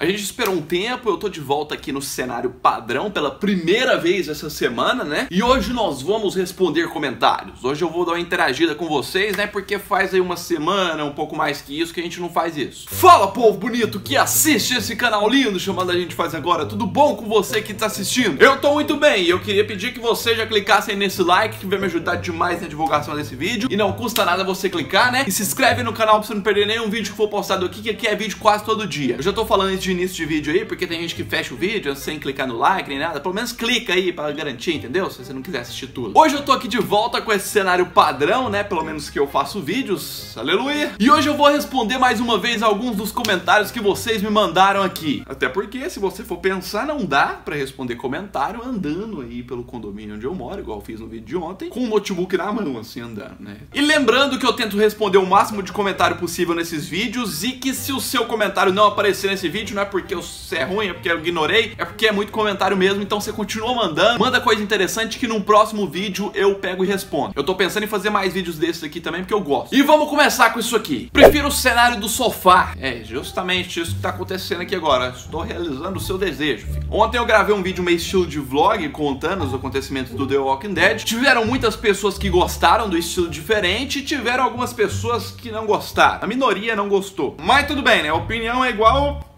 A gente esperou um tempo, eu tô de volta aqui no cenário padrão pela primeira vez essa semana, né? E hoje nós vamos responder comentários. Hoje eu vou dar uma interagida com vocês, né? Porque faz aí uma semana, um pouco mais que isso, que a gente não faz isso. Fala, povo bonito que assiste esse canal lindo chamado A Gente Faz Agora. Tudo bom com você que tá assistindo? Eu tô muito bem e eu queria pedir que vocês já clicassem nesse like que vai me ajudar demais na divulgação desse vídeo. E não custa nada você clicar, né? E se inscreve no canal pra você não perder nenhum vídeo que for postado aqui, que aqui é vídeo quase todo dia. Eu já tô falando isso de início de vídeo aí, porque tem gente que fecha o vídeo sem clicar no like nem nada. Pelo menos clica aí pra garantir, entendeu? Se você não quiser assistir tudo. Hoje eu tô aqui de volta com esse cenário padrão, né? Pelo menos que eu faço vídeos. Aleluia! E hoje eu vou responder mais uma vez alguns dos comentários que vocês me mandaram aqui. Até porque, se você for pensar, não dá pra responder comentário andando aí pelo condomínio onde eu moro, igual eu fiz no vídeo de ontem, com o notebook na mão, assim, andando, né? E lembrando que eu tento responder o máximo de comentário possível nesses vídeos e que se o seu comentário não aparecer nesse vídeo, não é porque você é ruim, é porque eu ignorei, é porque é muito comentário mesmo, então você continua mandando, manda coisa interessante que num próximo vídeo eu pego e respondo. Eu tô pensando em fazer mais vídeos desses aqui também, porque eu gosto. E vamos começar com isso aqui. Prefiro o cenário do sofá. É justamente isso que tá acontecendo aqui agora. Estou realizando o seu desejo, filho. Ontem eu gravei um vídeo meio estilo de vlog, contando os acontecimentos do The Walking Dead. Tiveram muitas pessoas que gostaram do estilo diferente e tiveram algumas pessoas que não gostaram. A minoria não gostou. Mas tudo bem, né? A opinião é igual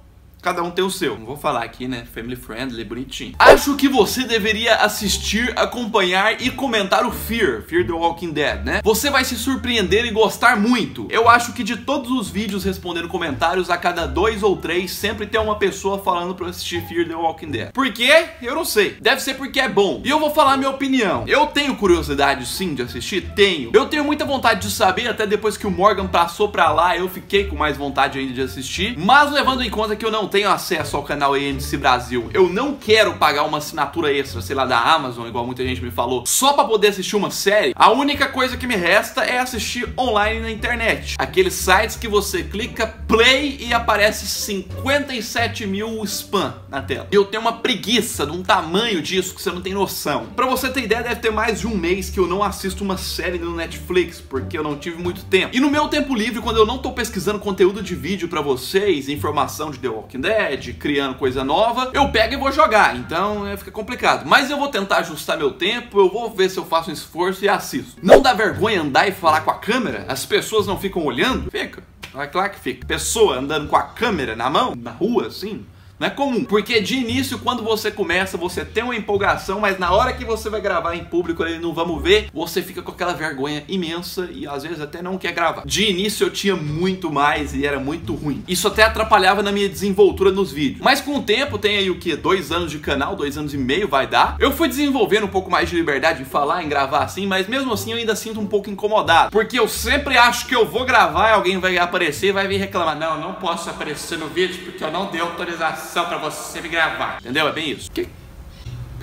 Cada um tem o seu. Não vou falar aqui, né? Family friendly, bonitinho. Acho que você deveria assistir, acompanhar e comentar o Fear, Fear the Walking Dead, né? Você vai se surpreender e gostar muito. Eu acho que de todos os vídeos respondendo comentários, a cada dois ou três, sempre tem uma pessoa falando pra eu assistir Fear the Walking Dead. Por quê? Eu não sei. Deve ser porque é bom. E eu vou falar minha opinião. Eu tenho curiosidade, sim, de assistir? Tenho. Eu tenho muita vontade de saber, até depois que o Morgan passou pra lá, eu fiquei com mais vontade ainda de assistir. Mas levando em conta que eu não tenho acesso ao canal AMC Brasil, eu não quero pagar uma assinatura extra, sei lá, da Amazon, igual muita gente me falou, só pra poder assistir uma série, a única coisa que me resta é assistir online na internet. Aqueles sites que você clica play e aparece 57 mil spam na tela. Eu tenho uma preguiça de um tamanho disso que você não tem noção. Pra você ter ideia, deve ter mais de um mês que eu não assisto uma série no Netflix, porque eu não tive muito tempo. E no meu tempo livre, quando eu não tô pesquisando conteúdo de vídeo pra vocês, informação de The Walking Dead, criando coisa nova, eu pego e vou jogar. Então é, fica complicado. Mas eu vou tentar ajustar meu tempo, eu vou ver se eu faço um esforço e assisto. Não dá vergonha andar e falar com a câmera? As pessoas não ficam olhando? Fica. É claro que fica. Pessoa andando com a câmera na mão, na rua, assim, não é comum, porque de início, quando você começa, você tem uma empolgação, mas na hora que você vai gravar em público ali no Vamos Ver, você fica com aquela vergonha imensa e às vezes até não quer gravar. De início eu tinha muito mais e era muito ruim. Isso até atrapalhava na minha desenvoltura nos vídeos. Mas com o tempo, tem aí o que? Dois anos de canal, dois anos e meio vai dar. Eu fui desenvolvendo um pouco mais de liberdade em falar, em gravar assim, mas mesmo assim eu ainda sinto um pouco incomodado. Porque eu sempre acho que eu vou gravar e alguém vai aparecer e vai vir reclamar. Não, eu não posso aparecer no vídeo porque eu não dei autorização para você me gravar. Entendeu? É bem isso. Que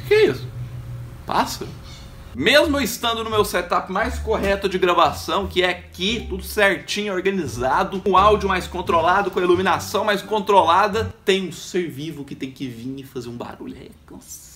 que é isso? Passa. Mesmo estando no meu setup mais correto de gravação, que é aqui, tudo certinho, organizado, com áudio mais controlado, com a iluminação mais controlada, tem um ser vivo que tem que vir e fazer um barulho. É,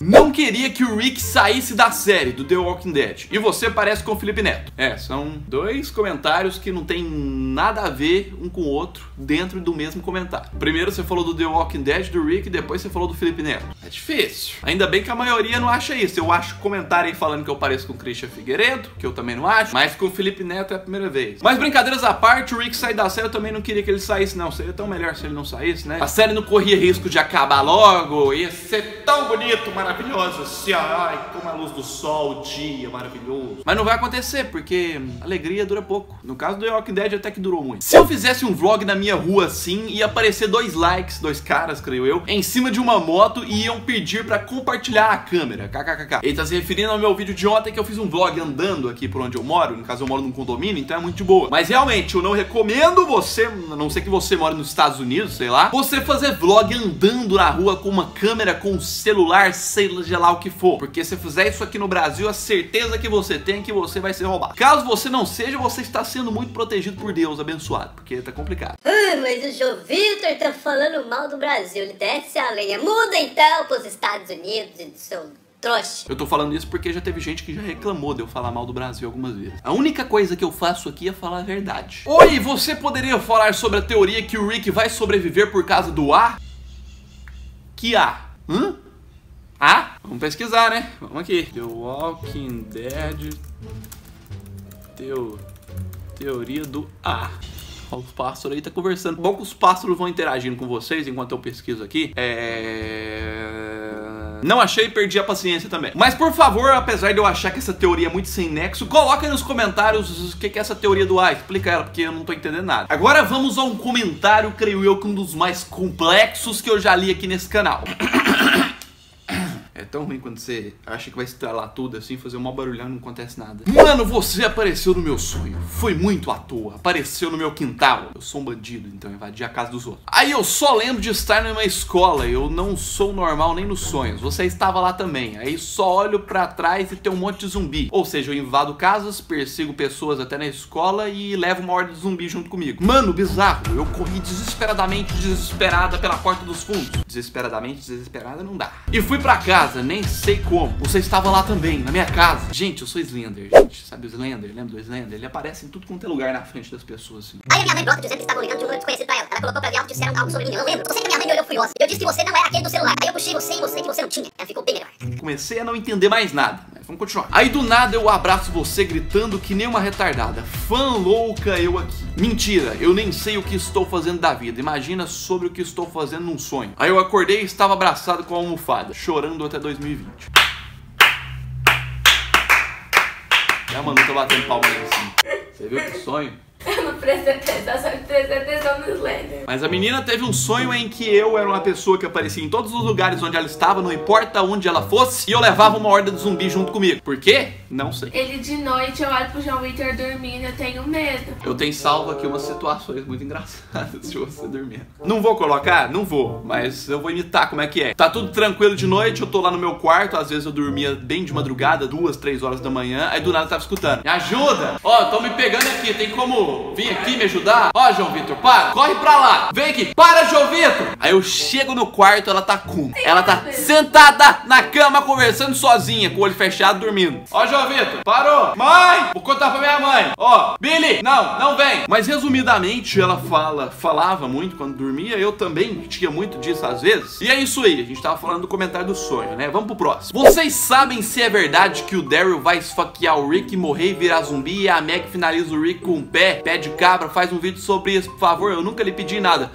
não queria que o Rick saísse da série do The Walking Dead. E você parece com o Felipe Neto. É, são dois comentários que não tem nada a ver um com o outro dentro do mesmo comentário. Primeiro você falou do The Walking Dead, do Rick, depois você falou do Felipe Neto. É difícil. Ainda bem que a maioria não acha isso. Eu acho comentário aí falando que eu pareço com o Christian Figueiredo, que eu também não acho, mas com o Felipe Neto é a primeira vez. Mas brincadeiras à parte, o Rick sair da série eu também não queria que ele saísse, não. Seria tão melhor se ele não saísse, né? A série não corria risco de acabar logo, ia ser tão bonito, maravilhoso, assim, ai, como a luz do sol, o dia maravilhoso. Mas não vai acontecer, porque alegria dura pouco. No caso do Walking Dead até que durou muito. Se eu fizesse um vlog na minha rua assim, ia aparecer dois likes, dois caras, creio eu, em cima de uma moto e iam pedir pra compartilhar a câmera, kkkk. Ele tá se referindo ao meu vídeo de ontem que eu fiz um vlog andando aqui por onde eu moro, no caso eu moro num condomínio, então é muito boa. Mas realmente, eu não recomendo você, a não sei que você mora nos Estados Unidos, sei lá, você fazer vlog andando na rua com uma câmera, com um celular, seja lá o que for. Porque se fizer isso aqui no Brasil, a certeza que você tem é que você vai ser roubado. Caso você não seja, você está sendo muito protegido por Deus, abençoado, porque tá complicado. Ah, mas o Joe Victor tá falando mal do Brasil, ele desce a lenha. Muda então pros Estados Unidos e do seu trouxa. Eu tô falando isso porque já teve gente que já reclamou de eu falar mal do Brasil algumas vezes. A única coisa que eu faço aqui é falar a verdade. Oi, você poderia falar sobre a teoria que o Rick vai sobreviver por causa do ar? Que A? Hã? A? Vamos pesquisar, né? Vamos aqui. The Walking Dead. Teo... Teoria do A. Ó, os pássaros aí tá conversando. Bom que os pássaros vão interagindo com vocês enquanto eu pesquiso aqui. É... Não achei e perdi a paciência também. Mas por favor, apesar de eu achar que essa teoria é muito sem nexo, coloca aí nos comentários o que é essa teoria do A. Explica ela, porque eu não tô entendendo nada. Agora vamos a um comentário, creio eu, que um dos mais complexos que eu já li aqui nesse canal. Tão ruim quando você acha que vai estralar tudo assim, fazer um mau barulhão e não acontece nada. Mano, você apareceu no meu sonho. Foi muito à toa. Apareceu no meu quintal. Eu sou um bandido, então invadi a casa dos outros. Aí eu só lembro de estar numa escola. Eu não sou normal nem nos sonhos. Você estava lá também. Aí só olho pra trás e tem um monte de zumbi. Ou seja, eu invado casas, persigo pessoas até na escola e levo uma horda de zumbi junto comigo. Mano, bizarro. Eu corri desesperadamente, desesperada pela porta dos fundos. Desesperadamente, desesperada não dá. E fui casa casa, nem sei como. Você estava lá também, na minha casa. Gente, eu sou Slender, gente. Sabe o Slender? Lembra do Slender? Ele aparece em tudo quanto é lugar na frente das pessoas, assim. Aí a minha mãe brota dizendo que estavam ligando de um número desconhecido pra ela. Ela colocou pra ver algo e disseram algo sobre mim. Eu não lembro. Sei que minha mãe me olhou furiosa. Eu disse que você não era aquele do celular. Aí eu puxei você e mostrei que você não tinha. Ela ficou bem melhor. Comecei a não entender mais nada. Vamos continuar. Aí do nada eu abraço você gritando que nem uma retardada. Fã louca eu aqui. Mentira, eu nem sei o que estou fazendo da vida. Imagina sobre o que estou fazendo num sonho. Aí eu acordei e estava abraçado com a almofada, chorando até 2020. E a Manu tá batendo palma assim. Você viu que sonho? Eu não prestei atenção, só prestei atenção no Slender. Mas a menina teve um sonho em que eu era uma pessoa que aparecia em todos os lugares onde ela estava, não importa onde ela fosse, e eu levava uma horda de zumbi junto comigo. Por quê? Não sei. Ele de noite, eu olho pro João Victor dormindo, eu tenho medo. Eu tenho salvo aqui umas situações muito engraçadas de você dormindo. Não vou colocar? Não vou, mas eu vou imitar como é que é. Tá tudo tranquilo de noite, eu tô lá no meu quarto, às vezes eu dormia bem de madrugada, duas, três horas da manhã, aí do nada eu tava escutando. Me ajuda! Ó, tô me pegando aqui, tem como vir aqui me ajudar? Ó, João Vitor, para, corre pra lá. Vem aqui, para, João Vitor. Aí eu chego no quarto, ela tá com. Ela tá sentada na cama, conversando sozinha, com o olho fechado, dormindo. Ó, João Vitor, parou. Mãe, vou contar pra minha mãe. Ó, Billy, não, não vem. Mas resumidamente, ela fala, falava muito quando dormia. Eu também tinha muito disso às vezes. E é isso aí, a gente tava falando do comentário do sonho, né? Vamos pro próximo. Vocês sabem se é verdade que o Daryl vai esfaquear o Rick, morrer e virar zumbi e a Meg finaliza o Rick com um pé, pé de cabra, faz um vídeo sobre isso, por favor. Eu nunca lhe pedi nada.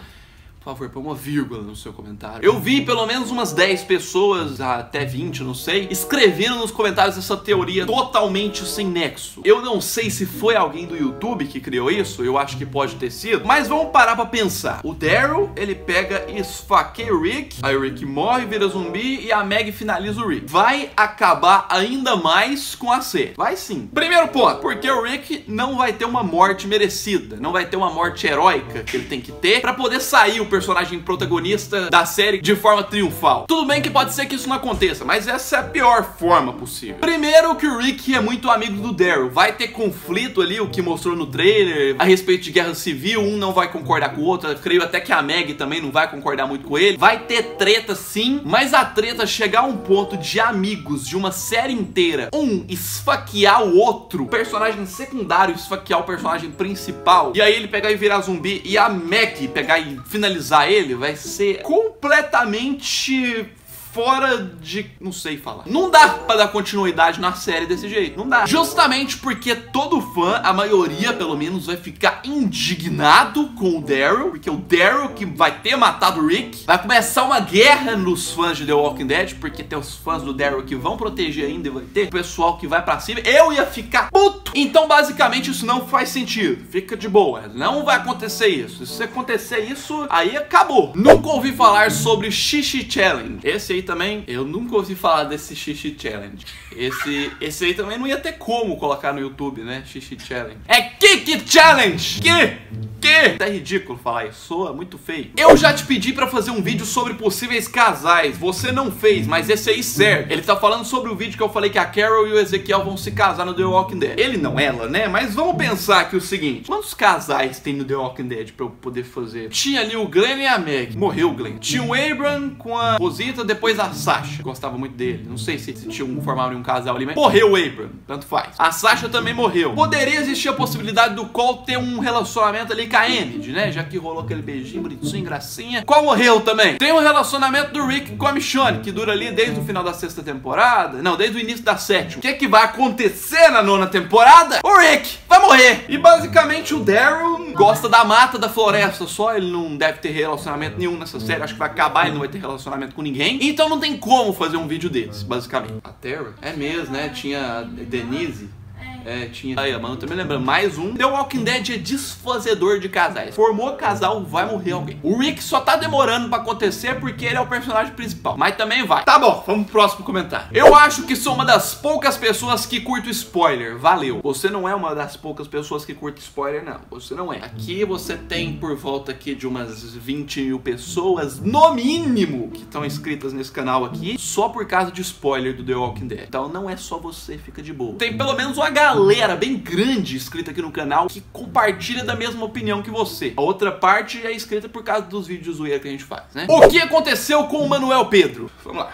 Favor, põe uma vírgula no seu comentário. Eu vi pelo menos umas 10 pessoas, até 20, não sei, escrevendo nos comentários essa teoria totalmente sem nexo. Eu não sei se foi alguém do YouTube que criou isso, eu acho que pode ter sido, mas vamos parar pra pensar. O Daryl, ele pega e esfaqueia o Rick, aí o Rick morre, vira zumbi e a Meg finaliza o Rick. Vai acabar ainda mais com a C. Vai sim. Primeiro ponto, porque o Rick não vai ter uma morte merecida, não vai ter uma morte heróica que ele tem que ter pra poder sair o personagem protagonista da série de forma triunfal. Tudo bem que pode ser que isso não aconteça, mas essa é a pior forma possível. Primeiro que o Rick é muito amigo do Daryl, vai ter conflito ali, o que mostrou no trailer, a respeito de guerra civil, um não vai concordar com o outro, creio até que a Meg também não vai concordar muito com ele. Vai ter treta sim, mas a treta chegar a um ponto de amigos de uma série inteira, um esfaquear o outro, personagem secundário esfaquear o personagem principal, e aí ele pegar e virar zumbi, e a Meg pegar e finalizar finalizar ele vai ser completamente fora de. não sei falar. Não dá pra dar continuidade na série desse jeito. Não dá. Justamente porque todo fã, a maioria pelo menos, vai ficar indignado com o Daryl. Porque o Daryl que vai ter matado o Rick. Vai começar uma guerra nos fãs de The Walking Dead. Porque tem os fãs do Daryl que vão proteger ainda e vai ter o pessoal que vai pra cima. Eu ia ficar puto. Então, basicamente, isso não faz sentido. Fica de boa. Não vai acontecer isso. Se acontecer isso, aí acabou. Nunca ouvi falar sobre Xixi Challenge. Esse aí aí também, eu nunca ouvi falar desse Xixi Challenge. Esse, esse aí também não ia ter como colocar no YouTube, né? Xixi Challenge. É Kick Challenge! Que? Que? É ridículo falar isso, soa muito feio. Eu já te pedi pra fazer um vídeo sobre possíveis casais, você não fez, mas esse aí serve. Ele tá falando sobre o vídeo que eu falei que a Carol e o Ezequiel vão se casar no The Walking Dead. Ele não, ela, né? Mas vamos pensar aqui o seguinte, quantos casais tem no The Walking Dead pra eu poder fazer? Tinha ali o Glenn e a Meg, morreu o Glenn. Tinha o Abram com a Rosita, depois Depois a Sasha, gostava muito dele. Não sei se, se tinha um formado um casal ali, mas morreu o Abram, tanto faz. A Sasha também morreu. Poderia existir a possibilidade do Cole ter um relacionamento ali com a Emily, né? Já que rolou aquele beijinho bonitinho, gracinha. Qual morreu também? Tem um relacionamento do Rick com a Michonne, que dura ali desde o final da sexta temporada. Não, desde o início da sétima. O que é que vai acontecer na nona temporada? O Rick vai morrer. E basicamente o Daryl gosta da mata, da floresta só. Ele não deve ter relacionamento nenhum nessa série. Acho que vai acabar e não vai ter relacionamento com ninguém. Então não tem como fazer um vídeo desse, basicamente. A Terra? É mesmo, né? Tinha Denise. É, tinha. Aí, mano, também lembrando, mais um. The Walking Dead é desfazedor de casais. Formou casal, vai morrer alguém. O Rick só tá demorando pra acontecer porque ele é o personagem principal. Mas também vai. Tá bom, vamos pro próximo comentário. Eu acho que sou uma das poucas pessoas que curto spoiler. Valeu. Você não é uma das poucas pessoas que curte spoiler, não. Você não é. Aqui você tem por volta aqui de umas 20 mil pessoas, no mínimo, que estão inscritas nesse canal aqui, só por causa de spoiler do The Walking Dead. Então não é só você, fica de boa. Tem pelo menos uma galera bem grande inscrita aqui no canal que compartilha da mesma opinião que você. A outra parte é inscrita por causa dos vídeos zoeira que a gente faz, né? O que aconteceu com o Manuel Pedro? Vamos lá.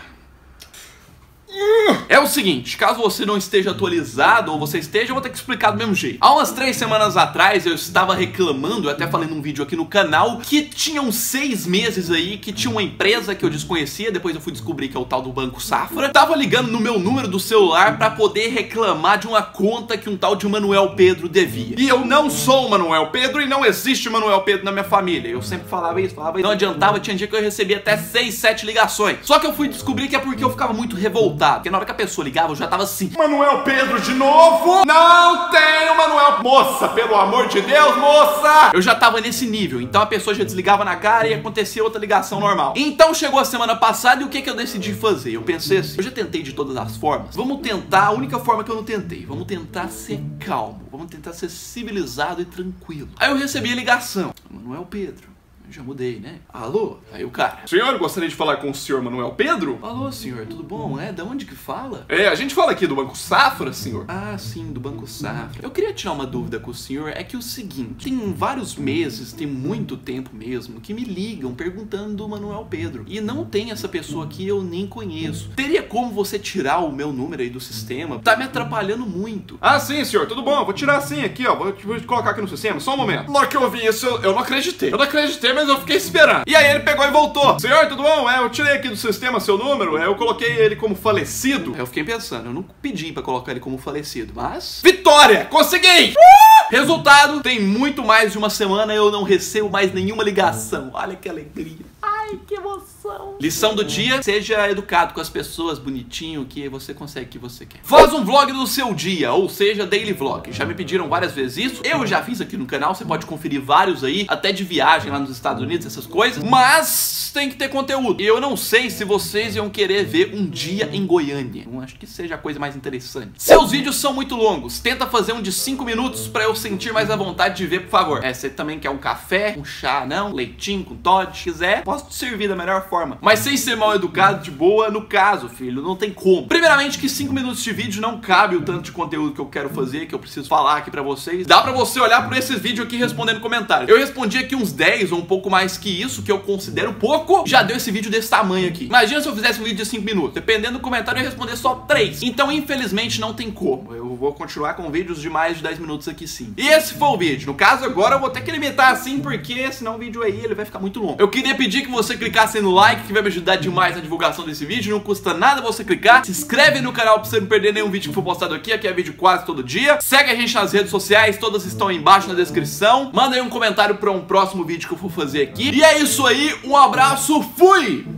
É o seguinte, caso você não esteja atualizado ou você esteja, eu vou ter que explicar do mesmo jeito. Há umas três semanas atrás eu estava reclamando, eu até falei num vídeo aqui no canal, que tinham seis meses aí que tinha uma empresa que eu desconhecia, depois eu fui descobrir que é o tal do Banco Safra, tava ligando no meu número do celular para poder reclamar de uma conta que um tal de Manuel Pedro devia. E eu não sou o Manuel Pedro e não existe Manuel Pedro na minha família. Eu sempre falava isso, falava isso. Não adiantava, tinha dia que eu recebia até seis, sete ligações. Só que eu fui descobrir que é porque eu ficava muito revoltado. Porque na hora que a pessoa ligava, eu já tava assim: Manuel Pedro de novo? Não tenho Manuel. Moça, pelo amor de Deus, moça! Eu já tava nesse nível. Então a pessoa já desligava na cara e acontecia outra ligação normal. Então chegou a semana passada e o que, que eu decidi fazer? Eu pensei assim: eu já tentei de todas as formas. Vamos tentar, a única forma que eu não tentei. Vamos tentar ser calmo. Vamos tentar ser civilizado e tranquilo. Aí eu recebi a ligação: Manuel Pedro. Eu já mudei, né? Alô? Aí o cara. Senhor, gostaria de falar com o senhor Manuel Pedro? Alô, senhor, tudo bom? É, da onde que fala? É, a gente fala aqui do Banco Safra, senhor. Ah, sim, do Banco Safra. Eu queria tirar uma dúvida com o senhor, é que o seguinte, tem vários meses, tem muito tempo mesmo, que me ligam perguntando do Manuel Pedro. E não tem essa pessoa que eu nem conheço. Teria como você tirar o meu número aí do sistema? Tá me atrapalhando muito. Ah, sim, senhor, tudo bom. Vou tirar sim aqui, ó. Vou, vou colocar aqui no sistema, só um momento. Na hora que eu vi isso, eu, eu não acreditei. Eu não acreditei, mas eu fiquei esperando. E aí ele pegou e voltou. Senhor, tudo bom? É, eu tirei aqui do sistema seu número, é, eu coloquei ele como falecido. Aí eu fiquei pensando, eu não pedi pra colocar ele como falecido, mas... Vitória! Consegui! Resultado, tem muito mais de uma semana eu não recebo mais nenhuma ligação. Olha que alegria. Ai, que emoção. Lição do dia, seja educado com as pessoas, bonitinho, que você consegue o que você quer. Faz um vlog do seu dia, ou seja, daily vlog. Já me pediram várias vezes isso. Eu já fiz aqui no canal, você pode conferir vários aí, até de viagem lá nos Estados Unidos, essas coisas. Mas tem que ter conteúdo. E eu não sei se vocês iam querer ver um dia em Goiânia. Não acho que seja a coisa mais interessante. Seus vídeos são muito longos. Tenta fazer um de 5 minutos pra eu sentir mais a vontade de ver, por favor. É, você também quer um café, um chá, não? Leitinho com Todd? Se quiser, posso te servir da melhor forma. Mas sem ser mal educado, de boa, no caso, filho, não tem como. Primeiramente que 5 minutos de vídeo não cabe o tanto de conteúdo que eu quero fazer, que eu preciso falar aqui pra vocês. Dá pra você olhar por esses vídeos aqui respondendo comentários. Eu respondi aqui uns 10 ou um pouco mais que isso, que eu considero pouco, já deu esse vídeo desse tamanho aqui. Imagina se eu fizesse um vídeo de 5 minutos. Dependendo do comentário, eu ia responder só 3. Então, infelizmente, não tem como. Eu vou continuar com vídeos de mais de 10 minutos aqui sim. E esse foi o vídeo. No caso, agora eu vou ter que limitar assim, porque senão o vídeo aí ele vai ficar muito longo. Eu queria pedir que você clicasse no like, que vai me ajudar demais na divulgação desse vídeo. Não custa nada você clicar. Se inscreve no canal pra você não perder nenhum vídeo que for postado aqui. Aqui é vídeo quase todo dia. Segue a gente nas redes sociais, todas estão aí embaixo na descrição. Manda aí um comentário pra um próximo vídeo que eu for fazer aqui. E é isso aí, um abraço, fui!